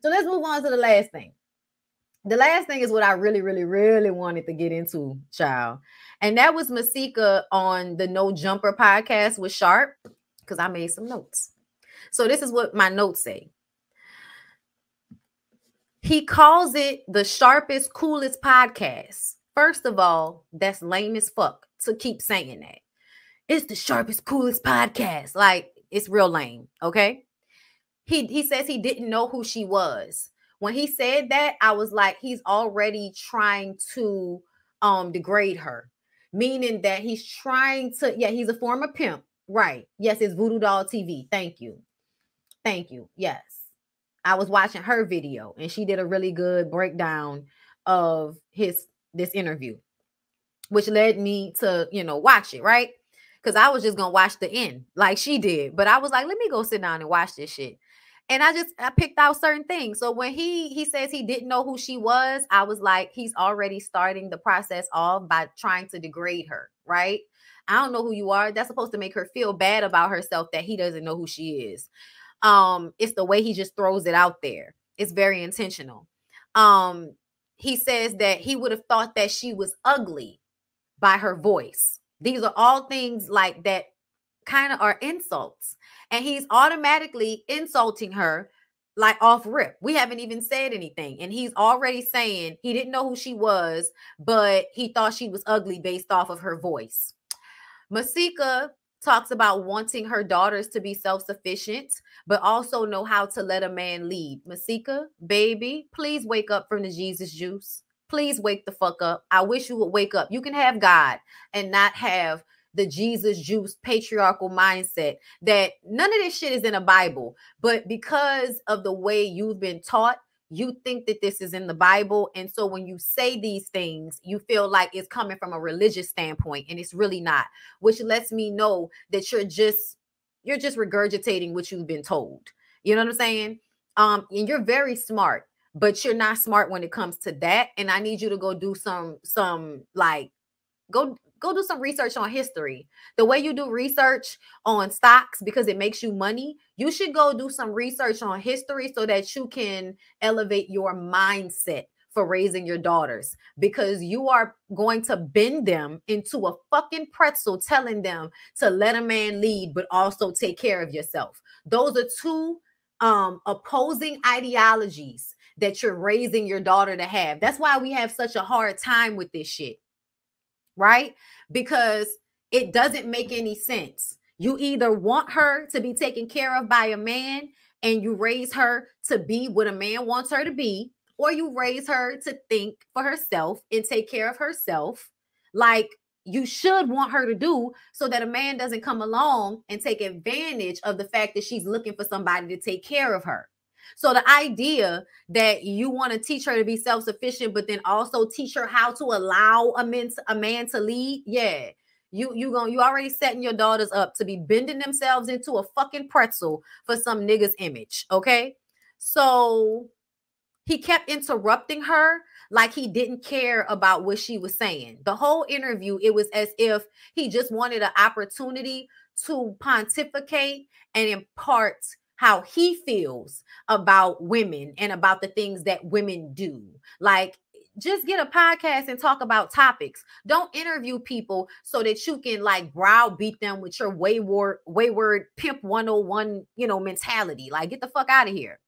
So let's move on to the last thing. The last thing is what I really, really, really wanted to get into, child. And that was Masika on the No Jumper podcast with Sharp, because I made some notes. So this is what my notes say. He calls it the sharpest, coolest podcast. First of all, that's lame as fuck to keep saying that. It's the sharpest, coolest podcast. Like, it's real lame. Okay. He he says he didn't know who she was. When he said that, I was like, he's already trying to um degrade her, meaning that he's trying to, yeah, he's a former pimp. Right. Yes, it's Voodoo Doll TV. Thank you. Thank you. Yes. I was watching her video and she did a really good breakdown of his this interview, which led me to, you know, watch it, right? Because I was just gonna watch the end like she did, but I was like, let me go sit down and watch this shit. And I just I picked out certain things. So when he he says he didn't know who she was, I was like, he's already starting the process off by trying to degrade her, right? I don't know who you are. That's supposed to make her feel bad about herself that he doesn't know who she is um it's the way he just throws it out there it's very intentional um he says that he would have thought that she was ugly by her voice these are all things like that kind of are insults and he's automatically insulting her like off rip. We haven't even said anything. And he's already saying he didn't know who she was, but he thought she was ugly based off of her voice. Masika talks about wanting her daughters to be self-sufficient but also know how to let a man lead masika baby please wake up from the jesus juice please wake the fuck up i wish you would wake up you can have god and not have the jesus juice patriarchal mindset that none of this shit is in a bible but because of the way you've been taught you think that this is in the Bible. And so when you say these things, you feel like it's coming from a religious standpoint and it's really not, which lets me know that you're just you're just regurgitating what you've been told. You know what I'm saying? Um, and you're very smart, but you're not smart when it comes to that. And I need you to go do some some like go go do some research on history. The way you do research on stocks because it makes you money, you should go do some research on history so that you can elevate your mindset for raising your daughters because you are going to bend them into a fucking pretzel telling them to let a man lead but also take care of yourself. Those are two um opposing ideologies that you're raising your daughter to have. That's why we have such a hard time with this shit right? Because it doesn't make any sense. You either want her to be taken care of by a man and you raise her to be what a man wants her to be, or you raise her to think for herself and take care of herself like you should want her to do so that a man doesn't come along and take advantage of the fact that she's looking for somebody to take care of her. So the idea that you want to teach her to be self-sufficient, but then also teach her how to allow a man to, a man to lead, yeah. You you going you already setting your daughters up to be bending themselves into a fucking pretzel for some nigga's image, okay? So he kept interrupting her like he didn't care about what she was saying. The whole interview, it was as if he just wanted an opportunity to pontificate and impart how he feels about women and about the things that women do. Like, just get a podcast and talk about topics. Don't interview people so that you can like browbeat them with your wayward, wayward pimp 101, you know, mentality. Like, get the fuck out of here.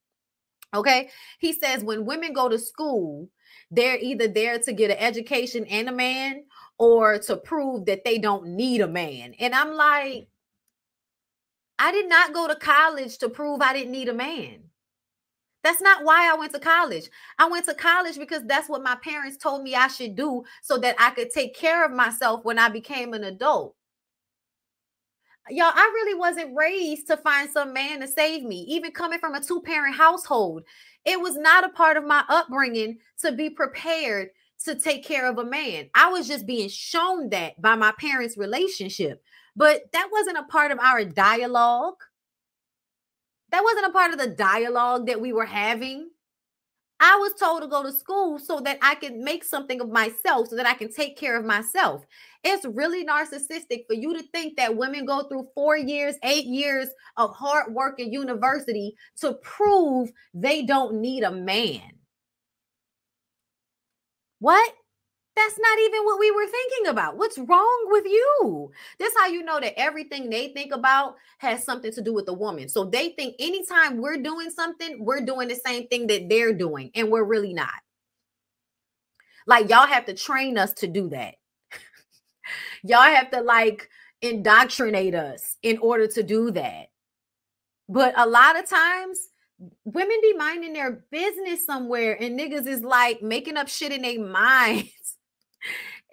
Okay. He says when women go to school, they're either there to get an education and a man or to prove that they don't need a man. And I'm like, I did not go to college to prove I didn't need a man. That's not why I went to college. I went to college because that's what my parents told me I should do so that I could take care of myself when I became an adult. Y'all, I really wasn't raised to find some man to save me, even coming from a two parent household. It was not a part of my upbringing to be prepared to take care of a man. I was just being shown that by my parents' relationship. But that wasn't a part of our dialogue. That wasn't a part of the dialogue that we were having. I was told to go to school so that I can make something of myself, so that I can take care of myself. It's really narcissistic for you to think that women go through four years, eight years of hard work in university to prove they don't need a man. What? That's not even what we were thinking about. What's wrong with you? That's how you know that everything they think about has something to do with the woman. So they think anytime we're doing something, we're doing the same thing that they're doing, and we're really not. Like y'all have to train us to do that. y'all have to like indoctrinate us in order to do that. But a lot of times women be minding their business somewhere and niggas is like making up shit in their minds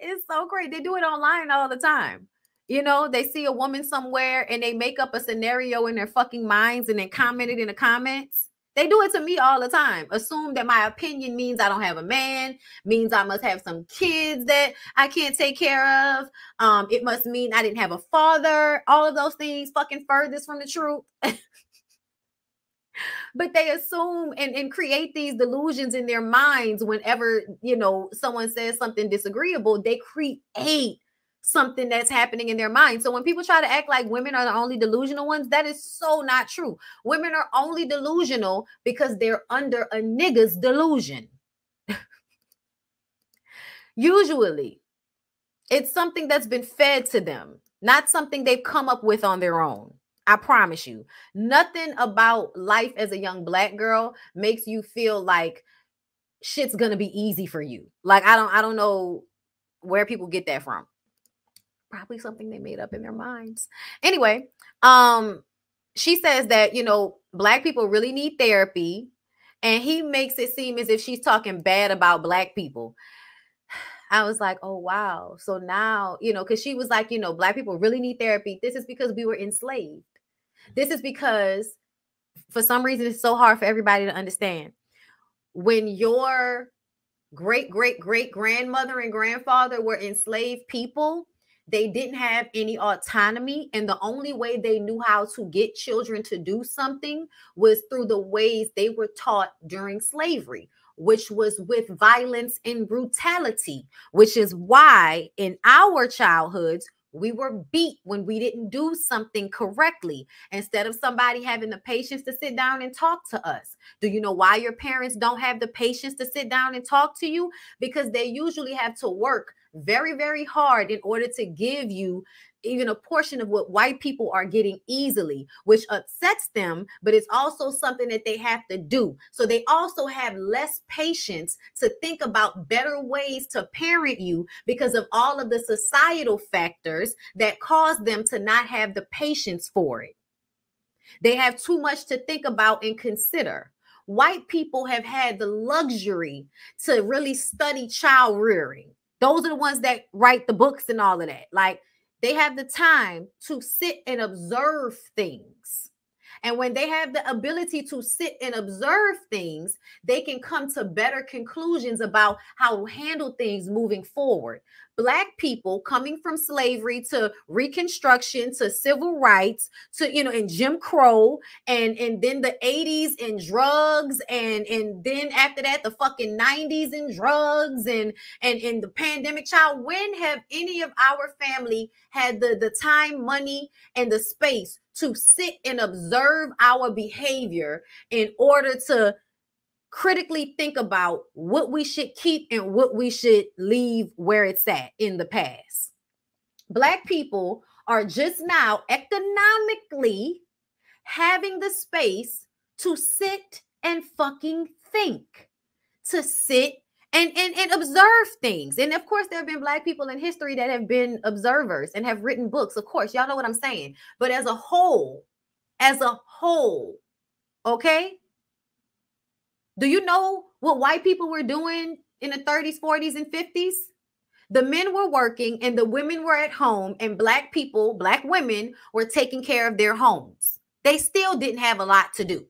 it's so great. They do it online all the time. You know, they see a woman somewhere and they make up a scenario in their fucking minds and then comment it in the comments. They do it to me all the time. Assume that my opinion means I don't have a man, means I must have some kids that I can't take care of. Um, it must mean I didn't have a father. All of those things fucking furthest from the truth. but they assume and, and create these delusions in their minds whenever you know someone says something disagreeable they create something that's happening in their mind. So when people try to act like women are the only delusional ones that is so not true. Women are only delusional because they're under a nigga's delusion. Usually it's something that's been fed to them not something they've come up with on their own I promise you, nothing about life as a young black girl makes you feel like shit's gonna be easy for you. Like I don't, I don't know where people get that from. Probably something they made up in their minds. Anyway, um, she says that you know black people really need therapy, and he makes it seem as if she's talking bad about black people. I was like, oh wow. So now, you know, because she was like, you know, black people really need therapy. This is because we were enslaved. This is because for some reason it's so hard for everybody to understand. When your great great great grandmother and grandfather were enslaved people, they didn't have any autonomy and the only way they knew how to get children to do something was through the ways they were taught during slavery which was with violence and brutality which is why in our childhoods we were beat when we didn't do something correctly instead of somebody having the patience to sit down and talk to us. Do you know why your parents don't have the patience to sit down and talk to you? Because they usually have to work very, very hard in order to give you even a portion of what white people are getting easily, which upsets them, but it's also something that they have to do. So they also have less patience to think about better ways to parent you because of all of the societal factors that cause them to not have the patience for it. They have too much to think about and consider. White people have had the luxury to really study child rearing. Those are the ones that write the books and all of that. Like they have the time to sit and observe things. And when they have the ability to sit and observe things, they can come to better conclusions about how to handle things moving forward. Black people coming from slavery to reconstruction to civil rights to you know and jim crow and and then the 80s and drugs and and then after that the fucking 90s and drugs and and in the pandemic child. When have any of our family had the the time money and the space to sit and observe our behavior in order to critically think about what we should keep and what we should leave where it's at in the past. Black people are just now economically having the space to sit and fucking think, to sit and, and, and observe things. And of course, there have been Black people in history that have been observers and have written books. Of course, y'all know what I'm saying. But as a whole, as a whole, okay, do you know what white people were doing in the 30s, 40s, and 50s? The men were working and the women were at home, and black people, black women, were taking care of their homes. They still didn't have a lot to do.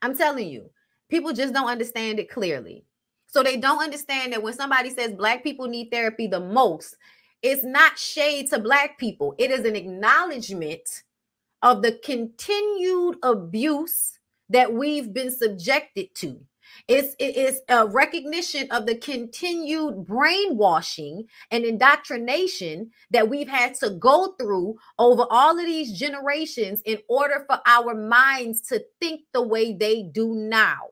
I'm telling you, people just don't understand it clearly. So they don't understand that when somebody says black people need therapy the most, it's not shade to black people, it is an acknowledgement of the continued abuse that we've been subjected to. It's, it's a recognition of the continued brainwashing and indoctrination that we've had to go through over all of these generations in order for our minds to think the way they do now.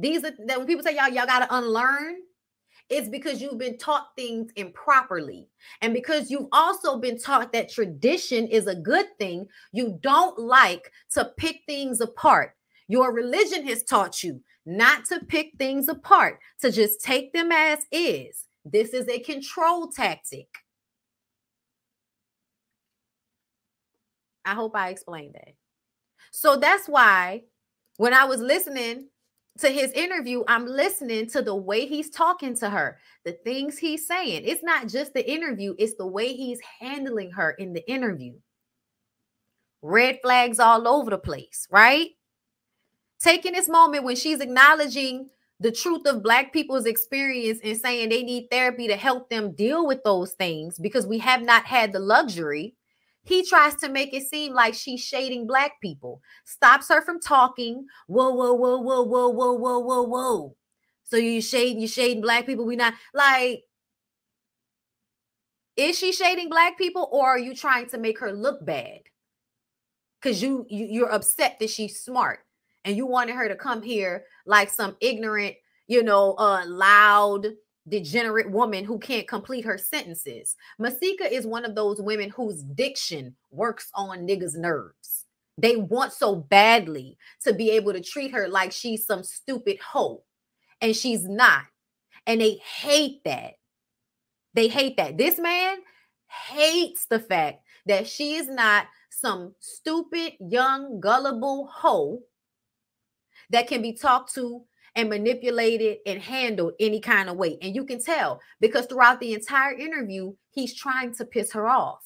These are that when people say y'all, y'all got to unlearn, it's because you've been taught things improperly. And because you've also been taught that tradition is a good thing, you don't like to pick things apart. Your religion has taught you not to pick things apart, to just take them as is. This is a control tactic. I hope I explained that. So that's why when I was listening to his interview, I'm listening to the way he's talking to her, the things he's saying. It's not just the interview, it's the way he's handling her in the interview. Red flags all over the place, right? Taking this moment when she's acknowledging the truth of Black people's experience and saying they need therapy to help them deal with those things because we have not had the luxury he tries to make it seem like she's shading black people, stops her from talking. Whoa, whoa, whoa, whoa, whoa, whoa, whoa, whoa, whoa. So you shading, you shading black people. We not like, is she shading black people or are you trying to make her look bad? Because you, you you're upset that she's smart and you wanted her to come here like some ignorant, you know, uh loud degenerate woman who can't complete her sentences. Masika is one of those women whose diction works on niggas' nerves. They want so badly to be able to treat her like she's some stupid hoe, and she's not. And they hate that. They hate that. This man hates the fact that she is not some stupid, young, gullible hoe that can be talked to and manipulated and handled any kind of way. And you can tell because throughout the entire interview, he's trying to piss her off.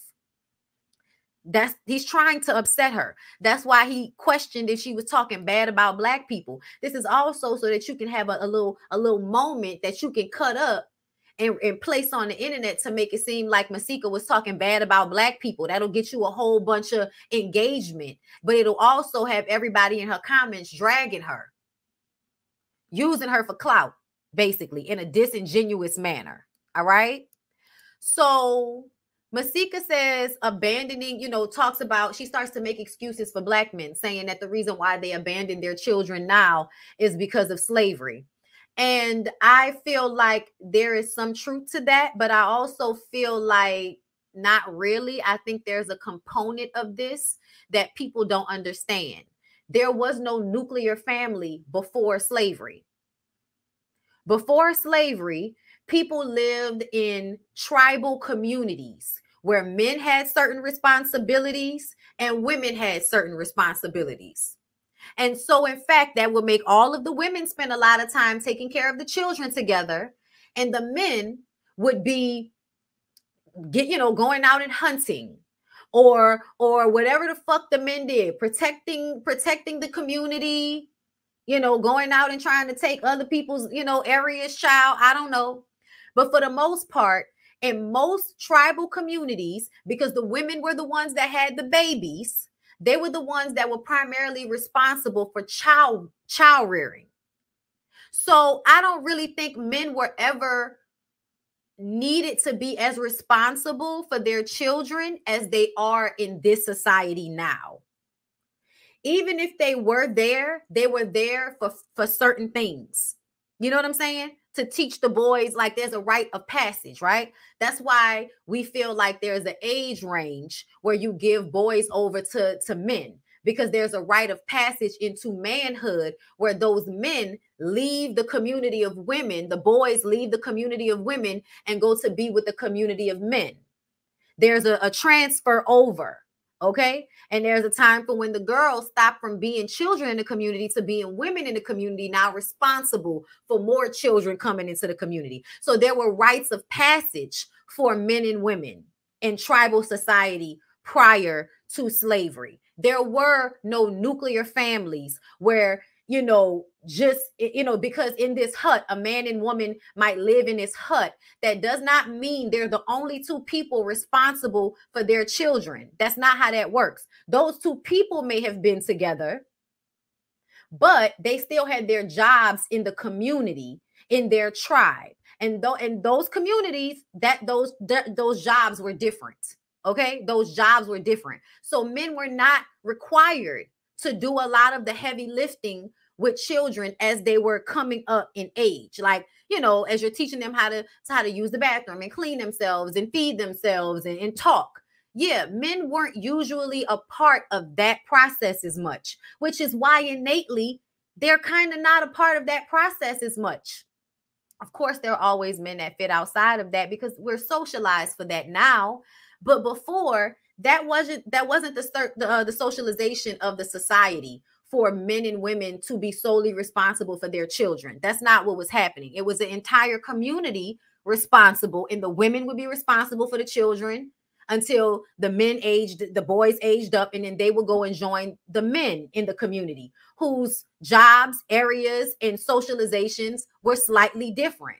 That's he's trying to upset her. That's why he questioned if she was talking bad about black people. This is also so that you can have a, a little a little moment that you can cut up and, and, place on the internet to make it seem like Masika was talking bad about black people. That'll get you a whole bunch of engagement, but it'll also have everybody in her comments dragging her using her for clout, basically, in a disingenuous manner. All right. So Masika says abandoning, you know, talks about she starts to make excuses for black men, saying that the reason why they abandon their children now is because of slavery. And I feel like there is some truth to that, but I also feel like not really. I think there's a component of this that people don't understand. There was no nuclear family before slavery. Before slavery, people lived in tribal communities where men had certain responsibilities and women had certain responsibilities. And so, in fact, that would make all of the women spend a lot of time taking care of the children together, and the men would be get you know going out and hunting or or whatever the fuck the men did protecting protecting the community you know going out and trying to take other people's you know areas child i don't know. But for the most part in most tribal communities because the women were the ones that had the babies they were the ones that were primarily responsible for child child rearing. So i don't really think men were ever needed to be as responsible for their children as they are in this society now. Even if they were there, they were there for, for certain things. You know what I'm saying? To teach the boys like there's a rite of passage, right? That's why we feel like there's an age range where you give boys over to, to men because there's a rite of passage into manhood where those men leave the community of women, the boys leave the community of women and go to be with the community of men. There's a, a transfer over. Okay. And there's a time for when the girls stop from being children in the community to being women in the community, now responsible for more children coming into the community. So there were rites of passage for men and women in tribal society prior to slavery. There were no nuclear families where you know, just, you know, because in this hut, a man and woman might live in this hut. That does not mean they're the only two people responsible for their children. That's not how that works. Those two people may have been together, but they still had their jobs in the community, in their tribe. And though in those communities, that those th- those jobs were different. Okay, those jobs were different. So men were not required to do a lot of the heavy lifting with children as they were coming up in age. Like you know as you're teaching them how to how to use the bathroom and clean themselves and feed themselves and, and talk. Yeah men weren't usually a part of that process as much which is why innately they're kind of not a part of that process as much. Of course there are always men that fit outside of that because we're socialized for that now but before that wasn't that wasn't the the, uh, the socialization of the society for men and women to be solely responsible for their children. That's not what was happening. It was the entire community responsible, and the women would be responsible for the children until the men aged, the boys aged up, and then they would go and join the men in the community whose jobs, areas, and socializations were slightly different.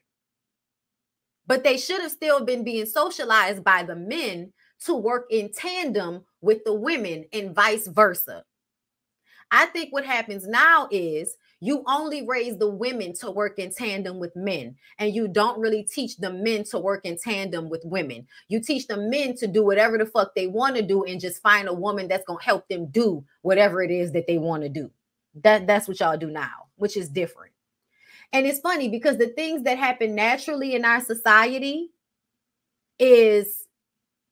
But they should have still been being socialized by the men to work in tandem with the women and vice versa. I think what happens now is you only raise the women to work in tandem with men, and you don't really teach the men to work in tandem with women. You teach the men to do whatever the fuck they want to do and just find a woman that's going to help them do whatever it is that they want to do. That that's what y'all do now, which is different. And it's funny because the things that happen naturally in our society is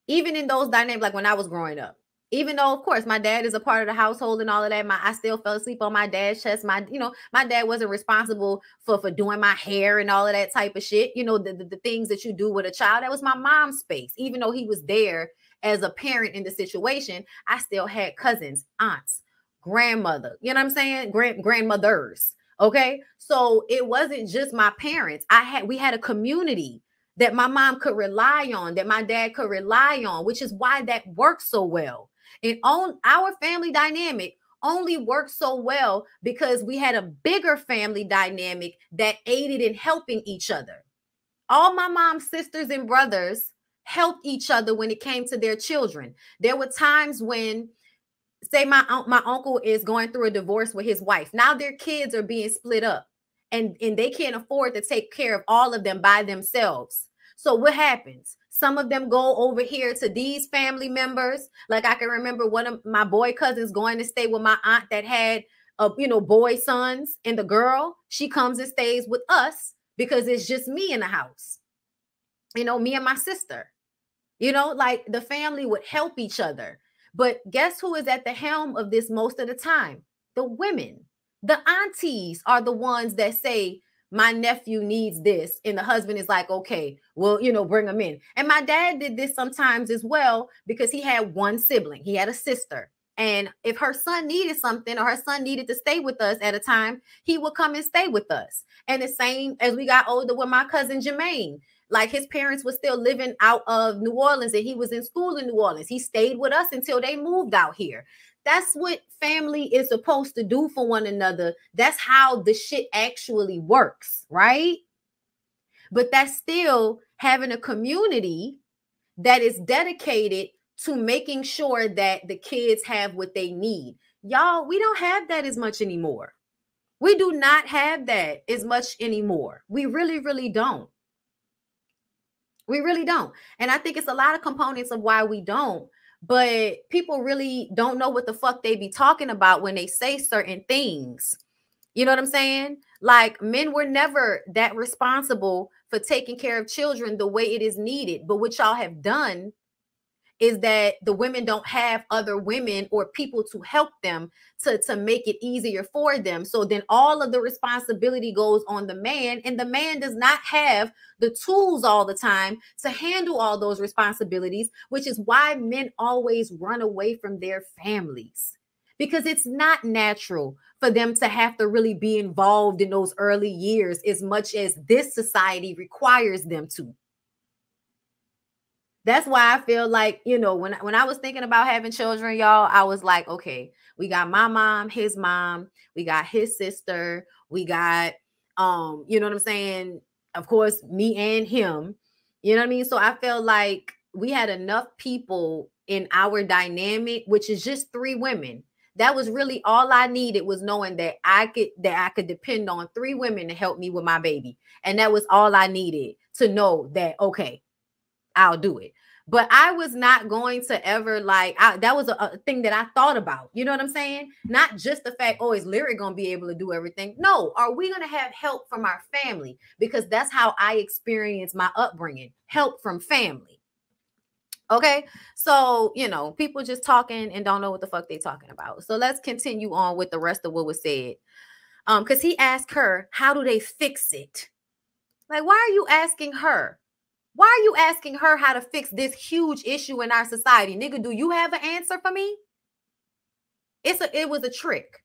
even in those dynamics, like when I was growing up, even though of course my dad is a part of the household and all of that my i still fell asleep on my dad's chest. My you know my dad wasn't responsible for for doing my hair and all of that type of shit. You know the, the, the things that you do with a child that was my mom's space. Even though he was there as a parent in the situation i still had cousins aunts grandmother you know what i'm saying? Grand grandmothers okay so it wasn't just my parents i had we had a community that my mom could rely on, that my dad could rely on, which is why that works so well. And on our family dynamic only worked so well because we had a bigger family dynamic that aided in helping each other. All my mom's sisters and brothers helped each other when it came to their children. There were times when say my my uncle is going through a divorce with his wife. Now their kids are being split up and and they can't afford to take care of all of them by themselves. So what happens? Some of them go over here to these family members. Like I can remember one of my boy cousins going to stay with my aunt that had uh, you know, boy sons and the girl, she comes and stays with us because it's just me in the house. You know, me and my sister. You know, like the family would help each other. But guess who is at the helm of this most of the time? The women. The aunties are the ones that say, my nephew needs this. And the husband is like, okay, well, you know, bring him in. And my dad did this sometimes as well because he had one sibling, he had a sister. And if her son needed something or her son needed to stay with us at a time, he would come and stay with us. And the same as we got older with my cousin Jermaine. Like his parents were still living out of New Orleans and he was in school in New Orleans. He stayed with us until they moved out here. That's what family is supposed to do for one another. That's how the shit actually works, right? But that's still having a community that is dedicated to making sure that the kids have what they need. Y'all, we don't have that as much anymore. We do not have that as much anymore. We really, really don't. We really don't. And I think it's a lot of components of why we don't but people really don't know what the fuck they be talking about when they say certain things. You know what I'm saying? Like men were never that responsible for taking care of children the way it is needed. But what y'all have done is that the women don't have other women or people to help them to, to make it easier for them. So then all of the responsibility goes on the man, and the man does not have the tools all the time to handle all those responsibilities, which is why men always run away from their families because it's not natural for them to have to really be involved in those early years as much as this society requires them to. That's why I feel like, you know, when when I was thinking about having children, y'all, I was like, okay, we got my mom, his mom, we got his sister, we got um, you know what I'm saying? Of course, me and him. You know what I mean? So I felt like we had enough people in our dynamic, which is just three women. That was really all I needed was knowing that I could that I could depend on three women to help me with my baby. And that was all I needed to know that okay, I'll do it. But I was not going to ever like I, that was a, a, thing that I thought about. You know what I'm saying? Not just the fact, oh, is Lyric gonna be able to do everything? No, are we gonna have help from our family? Because that's how I experienced my upbringing, help from family. Okay, so you know, people just talking and don't know what the fuck they talking about. So let's continue on with the rest of what was said. Um, because he asked her, How do they fix it? Like, why are you asking her? Why are you asking her how to fix this huge issue in our society? Nigga, do you have an answer for me? It's a it was a trick.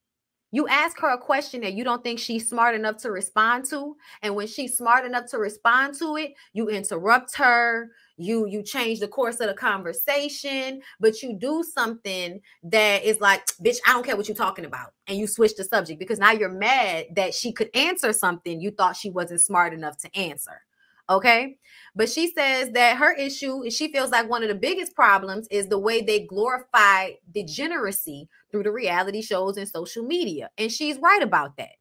You ask her a question that you don't think she's smart enough to respond to, and when she's smart enough to respond to it, you interrupt her, you you change the course of the conversation, but you do something that is like, bitch, I don't care what you're talking about, and you switch the subject because now you're mad that she could answer something you thought she wasn't smart enough to answer. Okay. But she says that her issue is she feels like one of the biggest problems is the way they glorify degeneracy through the reality shows and social media. And she's right about that.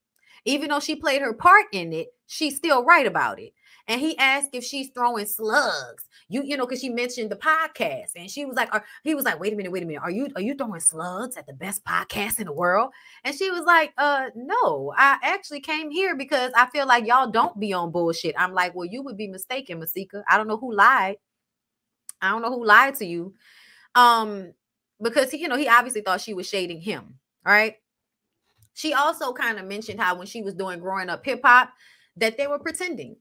Even though she played her part in it, she's still right about it and he asked if she's throwing slugs. You, you know, because she mentioned the podcast, and she was like, or, he was like, wait a minute, wait a minute, are you are you throwing slugs at the best podcast in the world? And she was like, uh, no, I actually came here because I feel like y'all don't be on bullshit. I'm like, well, you would be mistaken, Masika. I don't know who lied. I don't know who lied to you. Um, because he, you know, he obviously thought she was shading him. All right. She also kind of mentioned how when she was doing growing up hip hop, that they were pretending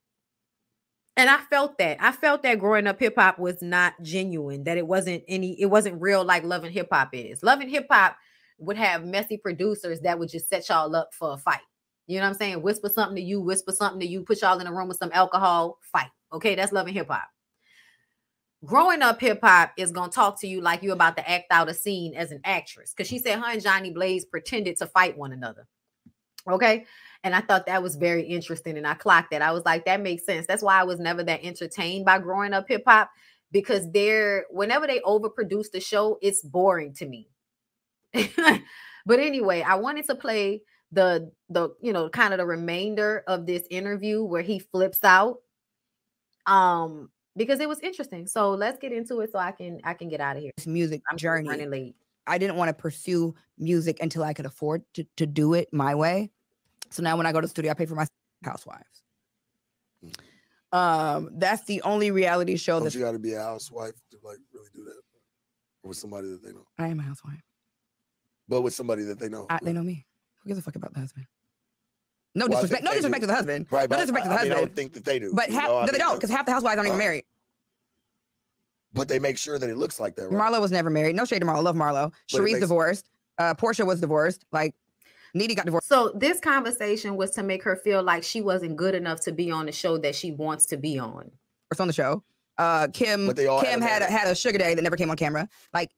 and I felt that. I felt that growing up hip hop was not genuine, that it wasn't any, it wasn't real like love and hip hop is. Love and hip hop would have messy producers that would just set y'all up for a fight. You know what I'm saying? Whisper something to you, whisper something to you, put y'all in a room with some alcohol, fight. Okay, that's love and hip hop. Growing up hip hop is gonna talk to you like you're about to act out a scene as an actress. Because she said her and Jhonni Blaze pretended to fight one another. Okay. And I thought that was very interesting. And I clocked that. I was like, that makes sense. That's why I was never that entertained by growing up hip hop because they're whenever they overproduce the show, it's boring to me. but anyway, I wanted to play the the you know kind of the remainder of this interview where he flips out um because it was interesting so let's get into it so i can i can get out of here this music I'm journey running late i didn't want to pursue music until i could afford to, to do it my way so now when I go to the studio, I pay for my housewives. Um, that's the only reality show that you got to be a housewife to like really do that, or with somebody that they know. I am a housewife. But with somebody that they know. I, they know me. Who gives a fuck about the husband? No Well, disrespect. No disrespect do. to the husband. Right, No but disrespect to the I, I mean, I don't think that they do. But half I they don't because half the housewives aren't even uh, married. But they make sure that it looks like that, right? Marlo was never married. No shade to Marlo. Love Marlo. But Sheree's makes- divorced. Uh, Porsha was divorced. Like, NeNe got divorced. so this conversation was to make her feel like she wasn't good enough to be on the show that she wants to be on It's on the show. Uh, Kim. But they all Kim had had a a, had a sugar daddy that never came on camera. Like,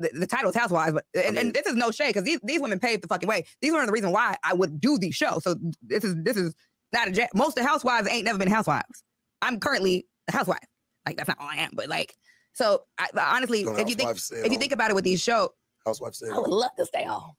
the, the title is Housewives, but and, mean- and this is no shade because these, these women paved the fucking way. These are the reason why I would do these shows. So this is this is not a most of housewives ain't never been housewives. I'm currently a housewife. Like that's not all I am, but like so. I, honestly, if you think housewife staying if you think about it with these shows, housewife saying, I would love to stay home.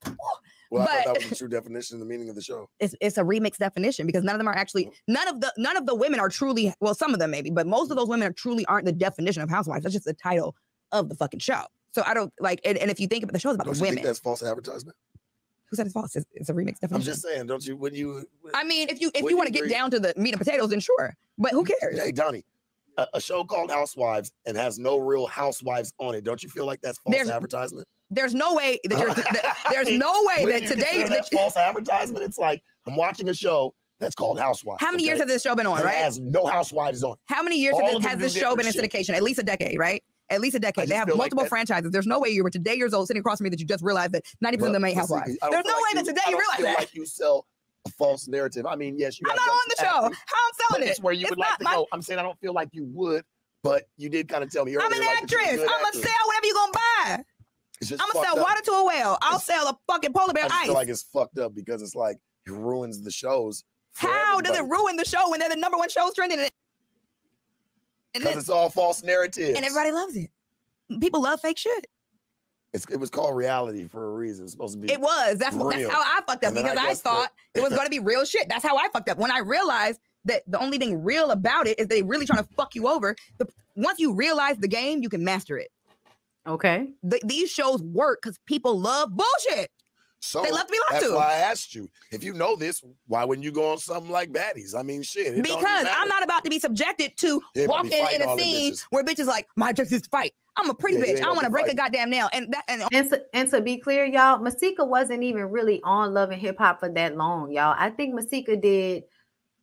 Well, I thought that was the true definition and the meaning of the show. It's it's a remix definition because none of them are actually mm-hmm. none of the none of the women are truly well some of them maybe but most of those women are truly aren't the definition of housewives. That's just the title of the fucking show. So I don't like and, and if you think about the show's about Don't the you think women, that's false advertisement? who said it's false? It's, it's a remix definition. I'm just saying, don't you? When you, I mean, if you if you you want to get down to the meat and potatoes, then sure. But who cares? hey Donnie, a, a show called Housewives and has no real housewives on it. Don't you feel like that's false There's- advertisement? There's no way that you're that, there's no way that today. That, false advertisement. It's like I'm watching a show that's called Housewives. how many years okay? has this show been on? Right? has no housewives on. How many years has, this, has this show been in shit. syndication? At least a decade, right? At least a decade. They have feel like multiple franchises. There's no way you were today years old sitting across from me that you just realized that 90% of But- them ain't housewives. There's no like way that today you realize feel that. Like you sell a false narrative. I mean, yes, you. I'm not on the show. How I'm selling it. It's where you It's would like to my- go. I'm saying I don't feel like you would But you did kind of tell me earlier. I'm an like, that you're a actress. I'm gonna sell whatever you gonna buy. I'm gonna sell up. water to a whale. I'll It's- sell a fucking polar bear I ice. feel like it's fucked up because it's like it ruins the shows. How does it ruin the show when they're the number one shows trending? Because it's all false narratives. and everybody loves it. People love fake shit. It's, it was called reality for a reason. It's supposed to be. It was. That's what, that's how I fucked up I because I, the- thought it was gonna be real shit. That's how I fucked up. When I realized that the only thing real about it is they really trying to fuck you over. The, once you realize the game, you can master it. Okay. The, these shows work because people love bullshit. so They love to be lied that's to. why I asked you. If you know this, why wouldn't you go on something like Baddies? I mean, shit. it don't even Because. I'm not about to be subjected to Yeah, walking in a scene bitches. where bitches like my objective is to fight. I'm a pretty Yeah, bitch. I gonna want to be break a goddamn nail. And that and And to, and to be clear, y'all, Masika wasn't even really on Love and Hip Hop for that long, y'all. I think Masika did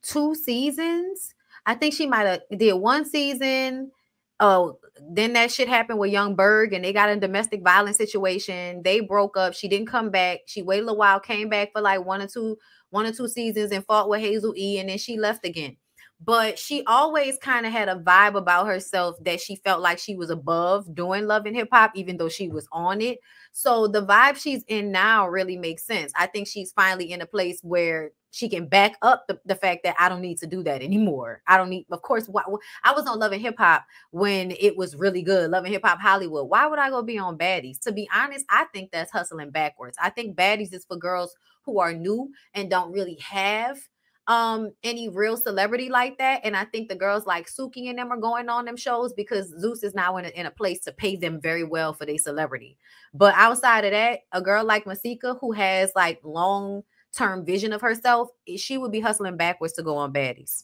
two seasons. I think she might have did one season. Oh, then that shit happened with Yung Berg and they got in a domestic violence situation. They broke up. She didn't come back. She waited a while, came back for like one or two, one or two seasons and fought with Hazel E, and then she left again. But she always kind of had a vibe about herself that she felt like she was above doing love and hip hop, even though she was on it. So the vibe she's in now really makes sense. I think she's finally in a place where she can back up the, the fact that I don't need to do that anymore. I don't need, of course, why, I was on Love and Hip Hop when it was really good, Love and Hip Hop Hollywood. Why would I go be on Baddies? To be honest, I think that's hustling backwards. I think Baddies is for girls who are new and don't really have um any real celebrity like that and i think the girls like suki and them are going on them shows because zeus is now in a, in a place to pay them very well for their celebrity but outside of that a girl like masika who has like long term vision of herself she would be hustling backwards to go on baddies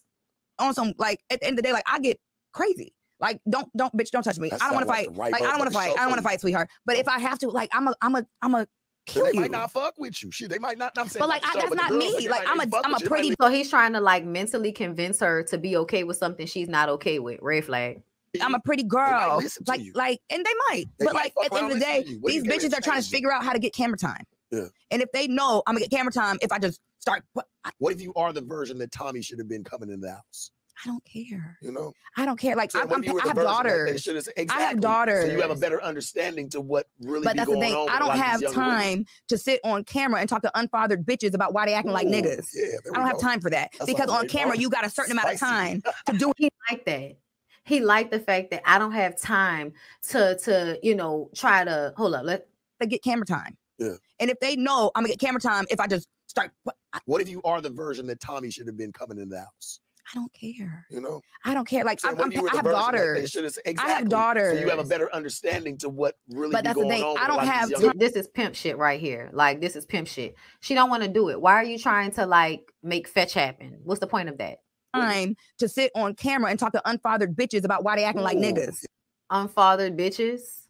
on some like at the end of the day, like I get crazy. Like don't don't bitch, don't touch me. That I don't want sound to fight. right Like I don't want to fight. I don't want to fight, sweetheart. But if I have to, like I'm a I'm a I'm a But kill they you. might not fuck with you. Shit, they might not. I'm saying But like I, that's not me. they Like I'm a ain't fuck I'm a with you. They pretty. might so he's trying to like mentally convince her to be okay with something she's not okay with red flag I'm a pretty girl. Like like, and they might. They but might like at the end of the day, and listen to you. What these bitches are trying to figure out how to get camera time. Yeah. And if they know I'm gonna get camera time, if I just start, what- I, What if you are the version that Tommy should have been coming in the house? I don't care. You know, I don't care. Like So I'm, I'm, if you were I have version that they daughters. should have- I have daughters. So you have a better understanding to what really But be that's the thing. on. with I a don't lot of these have younger women. time to sit on camera and talk to unfathered bitches about why they acting like niggas. Yeah, there I don't have time for that That's because on camera you got a certain amount of time to do he liked that he liked the fact that i don't have time to to you know try to hold up let to get camera time. Yeah. And if they know I'm gonna get camera time, if I just start, what- I, What if you are the version that Tommy should have been coming in the house? I don't care. You know, I don't care. Like So I'm, what I'm, if you were I have version that they daughters, should have- I have exactly. daughters. So you have a better understanding to what really But be that's the going thing, on. I don't have these this is pimp shit right here like this is pimp shit she don't want to do it why are you trying to like make fetch happen what's the point of that time to sit on camera and talk to unfathered bitches about why they acting like niggas. unfathered bitches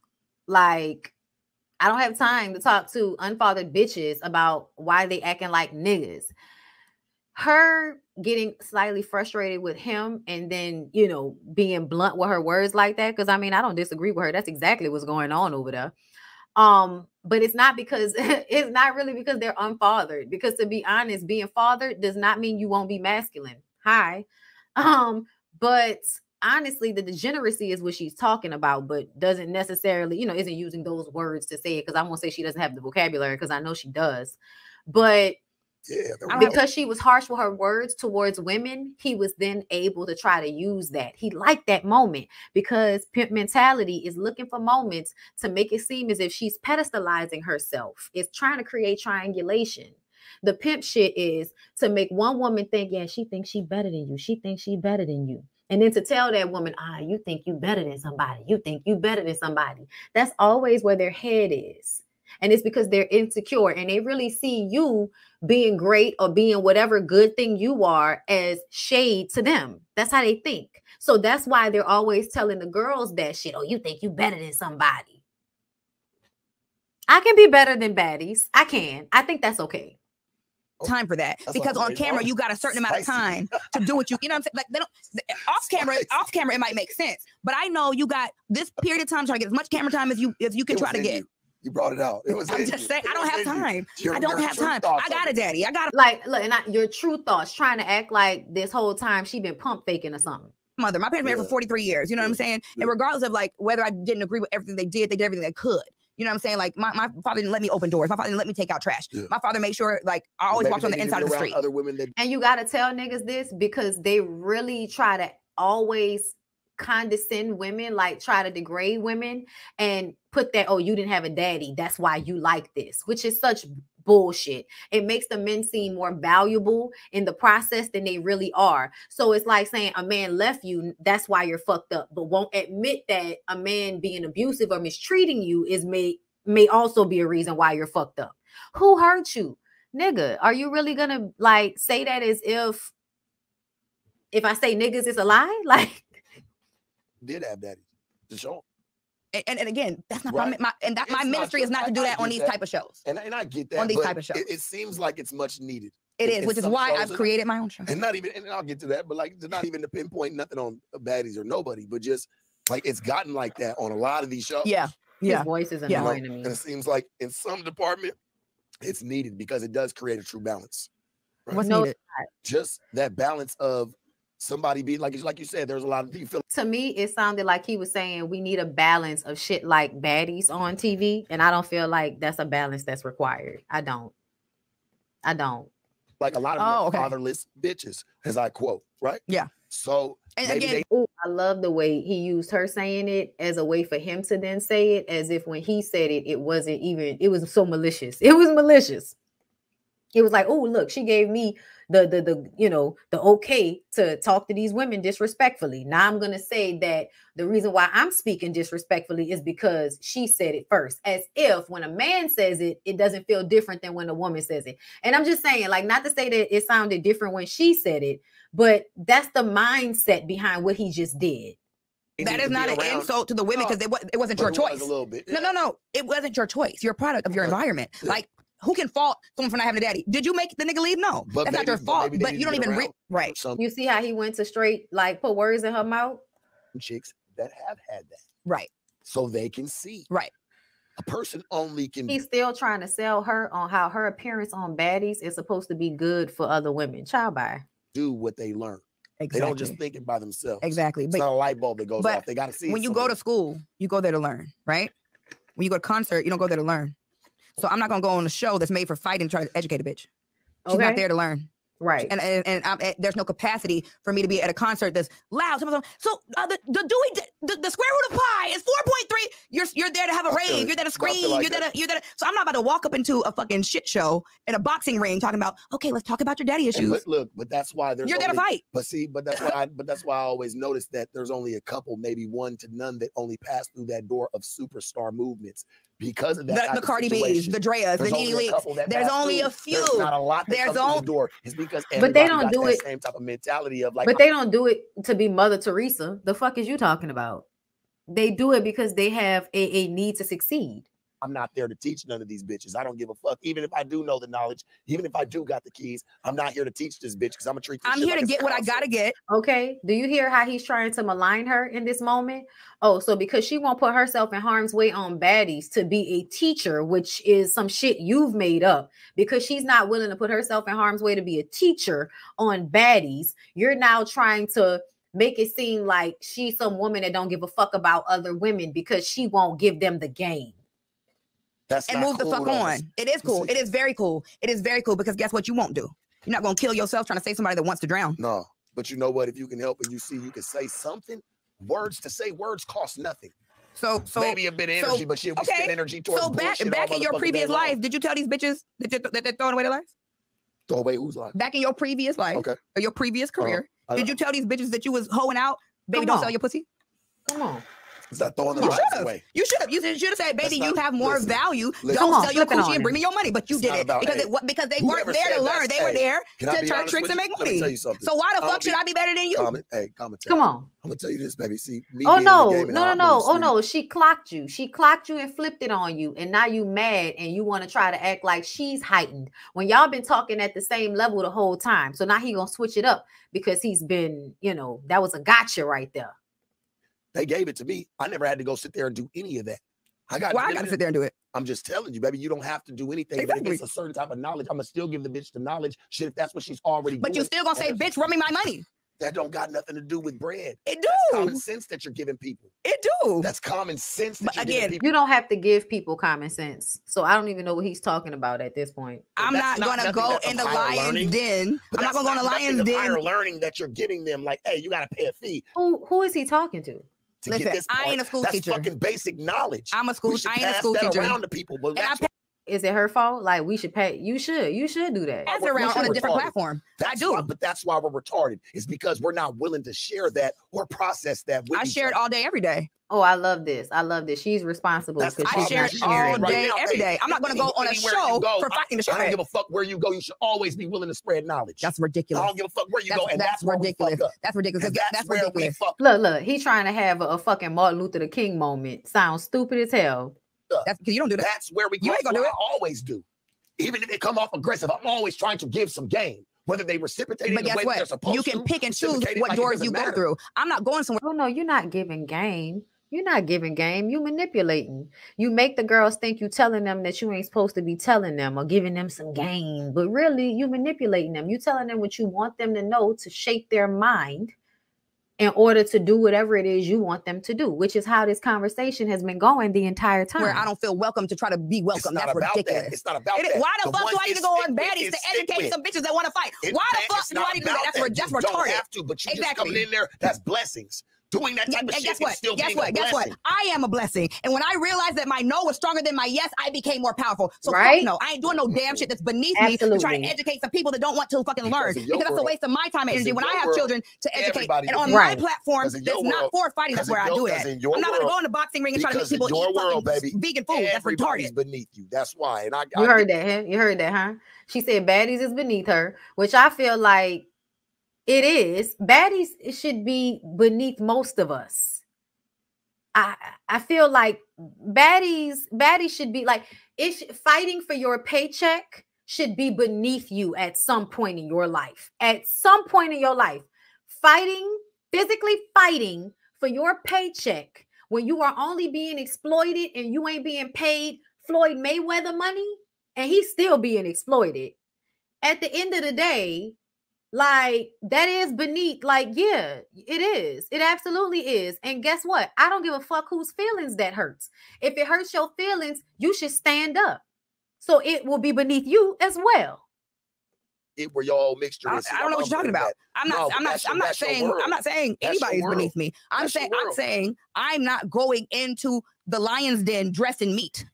like i don't have time to talk to unfathered bitches about why they acting like niggas. Her getting slightly frustrated with him and then you know being blunt with her words like that because i mean i don't disagree with her. That's exactly what's going on over there. Um but it's not because it's not really because they're unfathered because to be honest being fathered does not mean you won't be masculine. Hi. Um but honestly the degeneracy is what she's talking about but doesn't necessarily you know isn't using those words to say it because i won't say she doesn't have the vocabulary because i know she does but Yeah, there I we don't go. because she was harsh with her words towards women, he was then able to try to use that. He liked that moment because pimp mentality is looking for moments to make it seem as if she's pedestalizing herself. It's trying to create triangulation. The pimp shit is to make one woman think, yeah, she thinks she better than you. She thinks she better than you. And then to tell that woman, ah, you think you better than somebody. You think you better than somebody. That's always where their head is. And it's because they're insecure and they really see you being great or being whatever good thing you are as shade to them. That's how they think. So that's why they're always telling the girls that shit. Oh, you think you better than somebody. I can be better than baddies. I can. I think that's okay. Oh, time for that That's because on camera Oh, you got a certain amount of time to do what you you know what I'm saying. Like they don't off camera, Spicy. off camera it might make sense, but I know you got this period of time trying to get as much camera time as you as you can try to get. You. You brought it out. It was. I'm just you. saying I don't have time. Your- I don't have time. I got a daddy. I got a Like, look, and I, your true thoughts trying to act like this whole time she been pump faking or something. mother. My parents married for 43 years. You know what I'm saying? Yeah. And regardless of like whether I didn't agree with everything they did, they did everything they could. You know what I'm saying? Like my, my father didn't let me open doors. My father didn't let me take out trash. Yeah. My father made sure like I always Maybe walked on the inside of the street. Other women that And you got to tell niggas this because they really try to always condescend women, like try to degrade women and put that, oh, you didn't have a daddy. That's why you like this, which is such bullshit. It makes the men seem more valuable in the process than they really are. So it's like saying a man left you, that's why you're fucked up, but won't admit that a man being abusive or mistreating you is may may also be a reason why you're fucked up. Who hurt you? Nigga, are you really gonna like say that as if if I say niggas is a lie? Like did have daddy. Show. And, and, and again, that's not my, Right. my and that my It's not ministry your- is not I- to do I that on these that. type of shows. And, and I get that. On these but type of shows. It, it seems like it's much needed. It in- is, in which is why I've and- created my own show. And not even, and I'll get to that, but like to not even to pinpoint nothing on baddies or nobody, but just like it's gotten like that on a lot of these shows. Yeah, his yeah. voice is Yeah. annoying to me. And it seems like in some department, it's needed because it does create a true balance. Right? What's No, needed? Just that balance of somebody be like like you said, there's a lot of you feel To me, it sounded like he was saying we need a balance of shit like baddies on TV, and I don't feel like that's a balance that's required. I don't. I don't. like a lot of them Oh, okay. fatherless bitches, as I quote, right? Yeah. So And maybe again, they Ooh, I love the way he used her saying it as a way for him to then say it, as if when he said it, it wasn't even. It was so malicious. It was malicious. It was like, oh, look, she gave me the the the you know the okay to talk to these women disrespectfully. Now I'm gonna say that the reason why I'm speaking disrespectfully is because she said it first, as if when a man says it, it doesn't feel different than when a woman says it. And I'm just saying, like, not to say that it sounded different when she said it, but that's the mindset behind what he just did. they that need is to not an around, insult to the women No, because it, wa- it wasn't but your it was choice. A little bit. No, no, no. It wasn't your choice. You're a product of your environment. Yeah. Like, who can fault someone for not having a daddy? Did you make the nigga leave? No, But that's not maybe- your but fault. maybe they But you don't even re- right, Some You see how he went to straight like put words in her mouth? chicks that have had that, right, so they can see. right. A person only can He's still trying to sell her on how her appearance on baddies is supposed to be good for other women. Child by do what they learn. Exactly. They don't just think it by themselves. exactly. It's But not a light bulb that goes off. They got to see. it when you go to school, you go there to learn, right? When you go to concert, you don't go there to learn. So I'm not gonna go on a show that's made for fighting, try to educate a bitch. She's not there to learn. Right. and and, and I'm, eh, there's no capacity for me to be at a concert that's loud. So uh, the the Dewey the, the square root of pi is four point three. You're you're there to have a rave. it. You're there to scream. like you're there to you're there. To, so I'm not about to walk up into a fucking shit show in a boxing ring talking about okay, let's talk about your daddy And issues. But look, but that's why there's You're there to fight. But see, but that's why I but that's why I always notice that there's only a couple, maybe one to none, that only pass through that door of superstar movements because of that. The, type the Cardi B's, the Dreas, the There's NeNe only Leaks. There's only a few. There's not a lot that There's comes on- the door. It's because But they don't do that it- Same type of mentality of like, but they don't do it to be Mother Teresa. The fuck is you talking about? They do it because they have a, a need to succeed. I'm not there to teach none of these bitches. I don't give a fuck. Even if I do know the knowledge, even if I do got the keys, I'm not here to teach this bitch because I'm gonna treat. I'm here like to get what I gotta get. Okay. Do you hear how he's trying to malign her in this moment? Oh, so because she won't put herself in harm's way on baddies to be a teacher, which is some shit you've made up, because she's not willing to put herself in harm's way to be a teacher on baddies, you're now trying to make it seem like she's some woman that don't give a fuck about other women because she won't give them the game. That's and not move the fuck though. on. It is cool. It is very cool. It is very cool because guess what? You won't do. You're not gonna kill yourself trying to save somebody that wants to drown. No, but you know what? If you can help and you see you can say something, words to say words cost nothing. So so Maybe a bit of so- energy, but shit, we okay, spend energy towards so back back in your motherfucking day previous long. life, did you tell these bitches that they're, that they're throwing away their lives? Throw away whose life? Back in your previous life Okay. or your previous Uh-huh. career, I- did you tell these bitches that you was hoeing out? Baby, Come don't on. sell your pussy. Come on. It's not throwing the You lives should have. away. You should have. You should have said, That's "Baby, you have more listen, value. listen. Don't on, sell your flip coochie and bring me your money." But you did it because it, what- because they weren't there to learn. They were there Can I to be turn tricks and make Let money. So why the fuck should I be better than you? Hey, commentary. Come on. I'm gonna tell you this, baby. See, me Oh being in the no, no, no, no. Oh no, she clocked you. She clocked you and flipped it on you. And now you mad and you want to try to act like she's heightened when y'all been talking at the same level the whole time. So now he gonna switch it up because he's been, you know, that was a gotcha right there. They gave it to me. I never had to go sit there and do any of that. I got. Why I gotta sit there and do it? I'm just telling you, baby. You don't have to do anything. But if it's a certain type of knowledge, I'm gonna still give the bitch the knowledge. Shit, if that's what she's already. But you doing, still gonna say, "Bitch, run me my money." That don't got nothing to do with bread. It That's do. common sense that you're giving people. It do. That's common sense. That But you're again. You don't have to give people common sense. So I don't even know what he's talking about at this point. I'm not not gonna go in the of lion's learning. den. I'm not gonna go in the nothing lion's of den. higher learning that you're getting them. Like, hey, you got to pay a fee Who who is he talking to? To Listen, get this. I ain't a school That's teacher. fucking basic knowledge. I'm a school. I ain't a school teacher. around to people. But And I that's, pa- Is it her fault? Like we should pay. You should. You should do that. pass it we're- around on a different retarded. platform. I do. why- but that's why we're retarded. It's because we're not willing to share that or process that. With I share it all day, every day. Oh, I love this. I love this. She's responsible That's I share it She's all sharing. right day, now. every I'm not gonna go on a show go, for fighting to I don't give a fuck where you go. You should always be willing to spread knowledge. That's ridiculous. I don't give a fuck where you That's, go, and that's that's, where we ridiculous. fuck up. That's ridiculous. 'Cause 'cause That's, That's where we ridiculous. fuck. Look, look. He's trying to have a, a fucking Martin Luther the King moment. Sounds stupid as hell. That's because you don't do that. That's where we. You ain't gonna do it. I always do. Even if they come off aggressive, I'm always trying to give some game. Whether they reciprocate it But the guess way that they're what? supposed You can to, pick and choose what like doors doesn't you go through. I'm not going somewhere. Oh no, you're not giving game. You're not giving game. You manipulating. You make the girls think you telling them that you ain't supposed to be telling them or giving them some game, but really you manipulating them. You telling them what you want them to know to shape their mind in order to do whatever it is you want them to do, which is how this conversation has been going the entire time. Where I don't feel welcome to try to be It's welcome. not That's about ridiculous. that. It's not about It is- that. why the, fuck do I need to go on baddies to educate with. some bitches that want to fight? It- why the fuck do I not need to do that? That's, re- that's You don't have to, but you just Exactly. coming in there. That's blessings. Doing that type And of shit guess is what? still Guess being what? a Guess what? I am a blessing. And when I realized that my no was stronger than my yes, I became more powerful. So fuck Right? no, I ain't doing no damn shit that's beneath me to try Absolutely. to educate some people that don't want to fucking learn. in Because your that's a waste of my time and energy. When I have world, children to educate, and on can- my Right. platform Because in your that's not for fighting, that's where in I do it. because in your I'm not gonna go in the boxing ring and try to make people in your eat world, fucking baby, vegan food. That's Everybody's retarded. beneath you. That's why. And I, You heard that, huh? You heard that, huh? She said baddies is beneath her, which I feel like it is. Baddies should be beneath most of us. I I feel like baddies baddies should be like fighting for your paycheck should be beneath you at some point in your life. At some point in your life, fighting physically fighting for your paycheck when you are only being exploited and you ain't being paid Floyd Mayweather money and he's still being exploited. At the end of the day, like that is beneath, like, yeah, it is. It absolutely is. And guess what? I don't give a fuck whose feelings that hurts. If it hurts your feelings, you should stand up. So it will be beneath you as well. it where y'all mixture I. I don't know what you're talking about. I'm not. No, I'm not. your- I'm not saying. I'm not saying anybody's beneath me. I'm That's saying. I'm saying I'm not going into the lion's den dressed in meat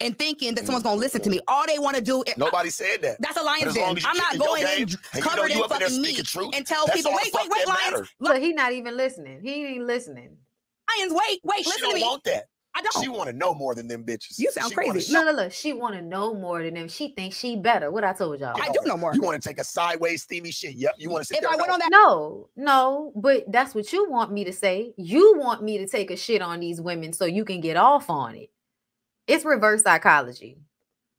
and thinking that someone's mm. gonna listen to me. All they want to do. Is, Nobody said that. That's a But lion's as den. long as you I'm not keep in your going game, in and you know covered you in in fucking meat truth, and tell people, all wait, wait, wait, that lions, look, Look, he not even listening. He ain't listening. lions, wait, wait, She listen to don't me. want that. I don't. She want to know more than them bitches. You sound She wanna crazy. sh- No, no, no. She want to know more than them. She thinks she better. What I told y'all. I do know more. You want to take a sideways steamy shit. Yep. You want to sit If there I went on that, No, no, but that's what you want me to say. You want me to take a shit on these women so you can get off on it. It's reverse psychology.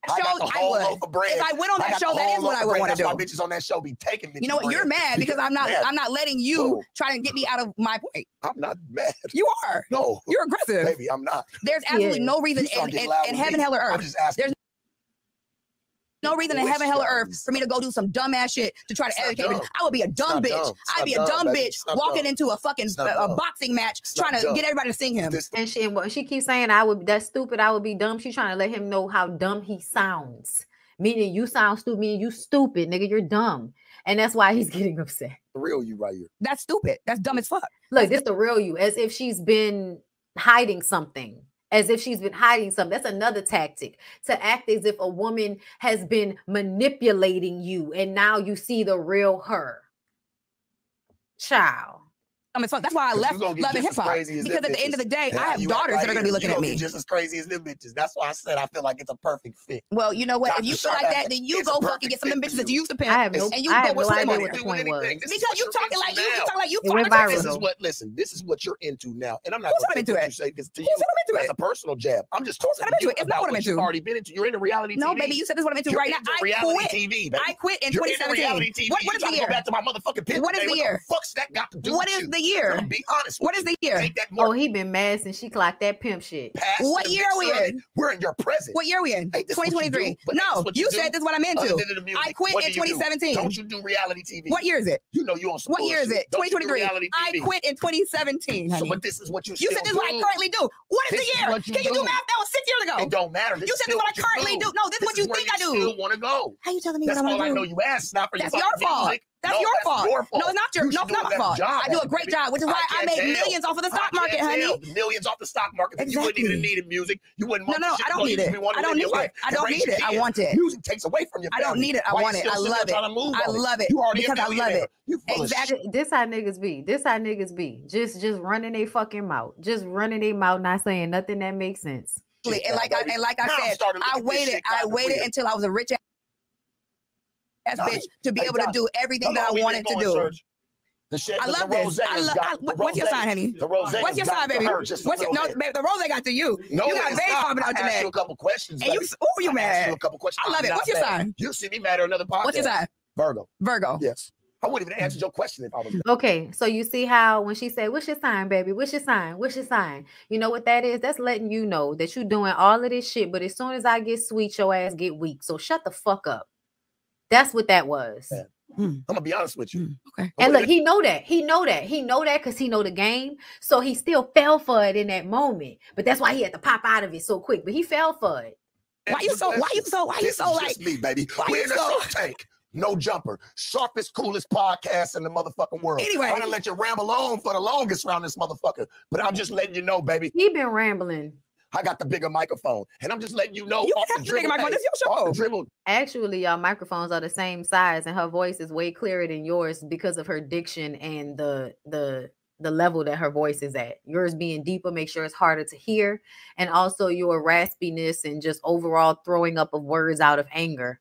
I show, got the I would. loaf of bread. If I went on that got show, that is that whole is what loaf I would want to That's why do. bitches on that show be taking bitches. You know what? You're mad because I'm not. mad. I'm not letting you Who? try to get me out of my point. I'm not mad. You are. No, You're aggressive. baby, I'm not. There's absolutely Yeah. no reason You start in, getting in, loud in with heaven, hell, or I'm earth. just asking. There's no reason in Which heaven, hell, or earth for me to go do some dumbass shit to try to It's educate. me. I would be a dumb not bitch. dumb. I'd be a dumb, dumb bitch It's walking dumb. into a fucking a, a boxing match It's trying to dumb. get everybody to sing him. And she and what she keeps saying, I would that's stupid. I would be dumb. She's trying to let him know how dumb he sounds. Meaning you sound stupid, meaning you stupid, nigga. You're dumb. And that's why he's getting upset. the real you right here. That's stupid. That's dumb as fuck. Look, this the real you, as if she's been hiding something, as if she's been hiding something. That's another tactic to act as if a woman has been manipulating you, and now you see the real her. Child. Dumb as fuck. That's why I 'Cause you left gonna love and hip hop. Because them at the end of the day, And I have daughters act that are gonna be looking at me. just as crazy as them bitches. That's why I said I feel like it's a perfect fit. Well, you know what? If you feel like that, then you go fucking get some of them bitches that you. you used to pimp. I have no, and you I go with no idea what the point was. anything. This is Because you talking like you, you talking like you It went viral, This is what listen. This is what you're into now, and I'm not Who gonna said I'm take into it? you say because to Who you said I'm into that's a personal jab. I'm just talking said I'm into you it? It's not what I'm into. already been into. You're into reality No, baby, you said this is what I'm into right now. I quit. I quit in You're into 2017. reality TV. What is the year? Back to my motherfucking pit What is the year? The fuck's that got to do What with you? The year? No, be honest. What is the year? Oh, he been mad since she clocked that pimp shit. past What year are we mix of it. in? We're in your present. What year are we in? Hey, this what you 2023. do, No, you, you said this is what I'm into. than the music, I quit what in do you do? 2017. Don't you do reality TV? What year is it? You know you on What year is it? Don't you do 2023. I quit in 2017, So, but this is what you you said this is what I currently do. What is This the is year? what you Can you do do. math? That was six years ago. It don't matter. This You said this is what I currently do. No, this is what you think I do. Still want to go. How you telling me That's what I all want I know. You asked. Not for That's your your fault. That's No, your that's fault. your fault. No, it's not your. You No, it's not my fault. job I do a great job, which is why I make tell. millions off of the stock market, honey. Millions off the stock market. If you wouldn't even need music. You wouldn't No, want no, I don't need it. I don't need it. I don't need it. I want it. Music takes away from your I don't need it. I want it. I love it. trying to move I love it You already because I love it. You full of Exactly. This how niggas be. This how niggas be. Just just running their fucking mouth. Just running their mouth, not saying nothing that makes sense. And like I and like I said, I look at this waited. I waited until I was a rich ass Donnie, bitch to be hey, able to do everything that I long we been wanted to do. Serge? The shit, I love the this. I has love. got- I, the what- what's your sign, honey? The rose What's your sign, baby? Her, just a What's your no, little baby? The rose I got to you. No, you got it's very not. popping out I asked you a couple questions. And you, baby. oh, you I asked you a couple questions. I love I'm it. What's your mad. sign? You see me mad at another podcast. What's your sign? Virgo. Virgo. Yes. I wouldn't even answer your question if I was. Okay, so you see how when she said, "What's your sign, baby? What's your sign? What's your sign?" You know what that is? That's letting you know that you're doing all of this shit, but as soon as I get sweet, your ass get weak. So shut the fuck up. That's what that was. Yeah. I'm gonna be honest with you. Mm, okay. And But look, he know that. He know that. He know that because he know the game. So he still fell for it in that moment. But that's why he had to pop out of it so quick. But he fell for it. Why you so? Why you so? Why you This so is like? just me, baby. why We're you in a so- tank. No jumper. Sharpest, coolest podcast in the motherfucking world. Anyway. I done let you ramble on for the longest around this motherfucker. But I'm just letting you know, baby. He been rambling. I got the bigger microphone. And I'm just letting you know You off have the to think dribble. about this. Your show. dribble. Actually, y'all microphones are the same size, and her voice is way clearer than yours because of her diction and the the the level that her voice is at. Yours being deeper makes sure it's harder to hear, and also your raspiness and just overall throwing up of words out of anger.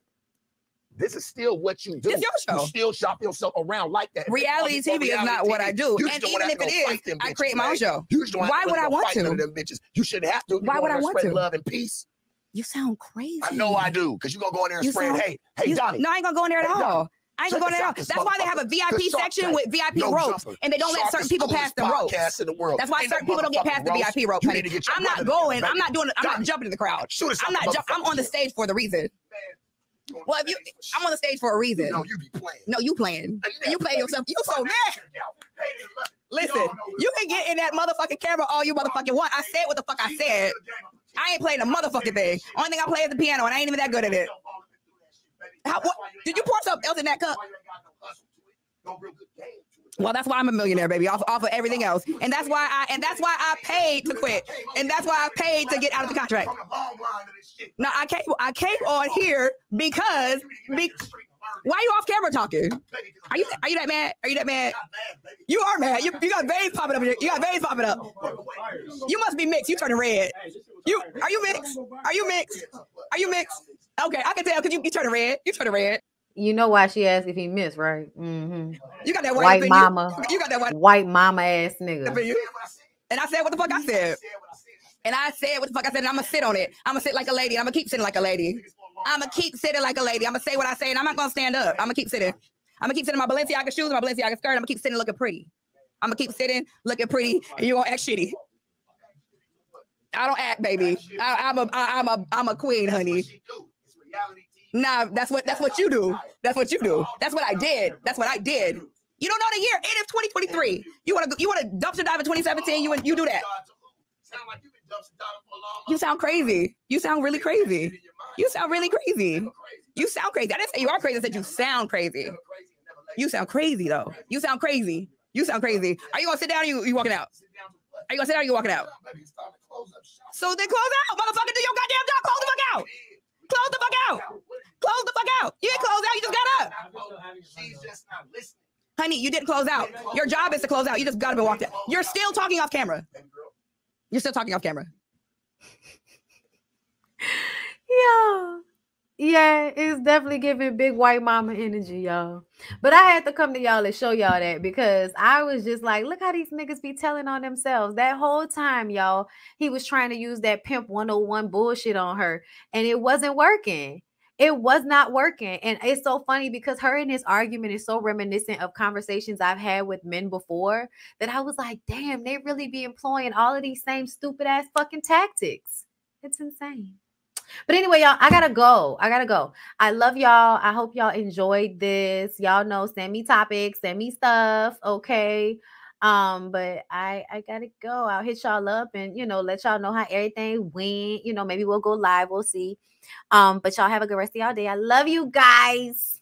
This is still what you do. It's your show. You still shop yourself around like that. Reality TV is reality not what I do. you And even if it is, it go is, fight them I create my own man. show. Why would I want to? of Them bitches. You shouldn't have to. You Why would I want spread to? Love and peace. You sound crazy. I know I do, because you're gonna go in there and You spread, sound- hey, hey, You- Donnie. no, I ain't gonna go in there at Hey, Donnie, all. I ain't check gonna go in there. out, this That's why they have a. VIP section with VIP No ropes, jumper. and they don't let certain people pass them ropes. in the world. That's why Ain't certain people don't get past the VIP rope, You honey. need to get your I'm not going. I'm not doing it. I'm not jumping in the crowd. Shoot I'm not. Ju- I'm on the stage for the reason. Well, if you, I'm on the stage for a reason. You know you be playing. No, you playing. You play yourself. You so mad. Listen, you can get in that motherfucking camera all you motherfucking want. I said what the fuck I said. I ain't playing a motherfucking thing. Only thing I play is the piano, and I ain't even that good at it. How, what, did you pour something else in that cup? Well, that's why I'm a millionaire, baby, off, off of everything else, and that's why I and that's why I paid to quit, and that's why I paid to get out of the contract. No, I came I came on here because be, why are you off camera talking? Are you are you that mad? Are you that mad? You are mad. You, you got veins popping up. You got veins popping up. You must be mixed. You turning red. You are you mixed? Are you mixed? Are you mixed? Okay, I can tell because you, you turning red. You turning red. You know why she asked if he missed, right? hmm You got that white, White mama. You. you got that white White mama ass nigga. And I said what the fuck I said. And I said what the fuck I said. And I'm gonna sit on it. I'm gonna sit like a lady. I'm gonna keep sitting like a lady. I'm gonna keep sitting like a lady. I'm gonna say what I say, and I'm not gonna stand up. I'm gonna keep sitting. I'm gonna keep sitting in my Balenciaga shoes, my Balenciaga skirt. I'm gonna keep sitting looking pretty. I'm gonna keep sitting looking pretty, and you gonna act shitty. I don't act, baby. I, I'm a, I, I'm a, I'm a queen, honey. Nah, that's what, that's what you do. That's what you do. That's what I did. That's what I did. You don't know the year. It is 2023. You wanna, go- you wanna dumpster dive in 2017? You, you do that. You sound crazy. You sound really crazy. You sound really crazy. You sound crazy. I didn't say you are crazy. I said you sound crazy. You sound crazy though. You sound crazy. You sound crazy. Are you gonna sit down or you, you walking out? Are you gonna sit down or you walking out? So then close out, motherfucker. Do your goddamn job. Close the fuck out. Close the fuck out. Close the fuck out. You didn't close out. You just got up. She's just not listening. Honey, you didn't close out. Your job is to close out. You just got up and walked out. You're still talking off camera. You're still talking off camera. Yeah. Yeah, it's definitely giving big white mama energy, y'all. But I had to come to y'all and show y'all that because I was just like, look how these niggas be telling on themselves. That whole time, y'all, he was trying to use that pimp 101 bullshit on her, and it wasn't working. It was not working. And it's so funny because her and his argument is so reminiscent of conversations I've had with men before that I was like, damn, they really be employing all of these same stupid ass fucking tactics. It's insane. But anyway, y'all, I gotta go. I gotta go. I love y'all. I hope y'all enjoyed this. Y'all know, send me topics, send me stuff. Okay. Um, but I I gotta go. I'll hit y'all up and you know let y'all know how everything went. You know, maybe we'll go live. We'll see. Um, but y'all have a good rest of y'all day. I love you guys.